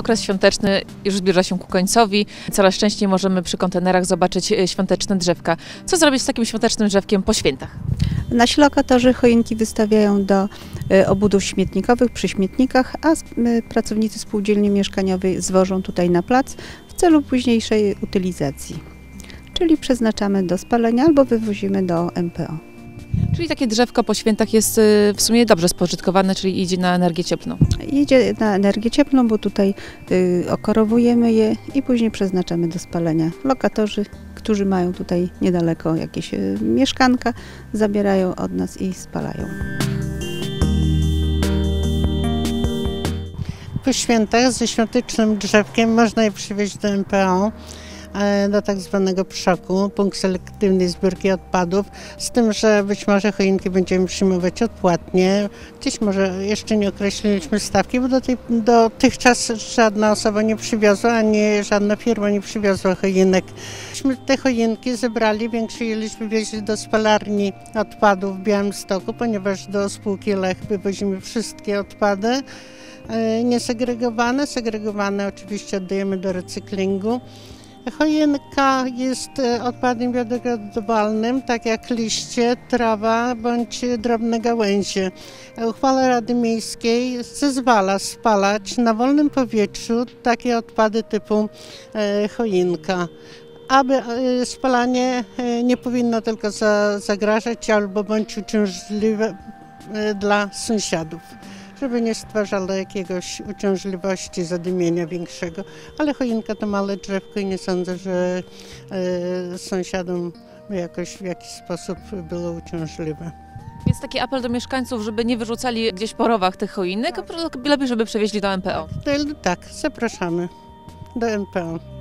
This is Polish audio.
Okres świąteczny już zbliża się ku końcowi. Coraz częściej możemy przy kontenerach zobaczyć e, świąteczne drzewka. Co zrobić z takim świątecznym drzewkiem po świętach? Nasi lokatorzy choinki wystawiają do e, obudów śmietnikowych przy śmietnikach, a pracownicy spółdzielni mieszkaniowej zwożą tutaj na plac w celu późniejszej utylizacji. Czyli przeznaczamy do spalenia albo wywozimy do MPO. Czyli takie drzewko po świętach jest e, w sumie dobrze spożytkowane, czyli idzie na energię cieplną. Jedzie na energię cieplną, bo tutaj y, okorowujemy je i później przeznaczamy do spalenia. Lokatorzy, którzy mają tutaj niedaleko jakieś y, mieszkanka, zabierają od nas i spalają. Po świętach ze świątecznym drzewkiem można je przywieźć do MPO, do tak zwanego PSZOK-u, punkt selektywnej zbiórki odpadów, z tym, że być może choinki będziemy przyjmować odpłatnie. Gdzieś może jeszcze nie określiliśmy stawki, bo do tej, dotychczas żadna osoba nie przywiozła, ani żadna firma nie przywiozła choinek. Myśmy te choinki zebrali, większej ilość wywieźli do spalarni odpadów w Białymstoku, ponieważ do spółki Lech wywozimy wszystkie odpady e, niesegregowane. Segregowane oczywiście oddajemy do recyklingu. Choinka jest e, odpadem biodegradowalnym, tak jak liście, trawa bądź drobne gałęzie. E, Uchwała Rady Miejskiej zezwala spalać na wolnym powietrzu takie odpady typu e, choinka. Aby spalanie nie powinno tylko za, zagrażać albo bądź uciążliwe dla sąsiadów żeby nie stwarzało jakiegoś uciążliwości, zadymienia większego. Ale choinka to małe drzewko i nie sądzę, że e, sąsiadom jakoś w jakiś sposób było uciążliwe. Więc taki apel do mieszkańców, żeby nie wyrzucali gdzieś po rowach tych choinek, a lepiej, żeby przewieźli do MPO. Tak, zapraszamy do MPO.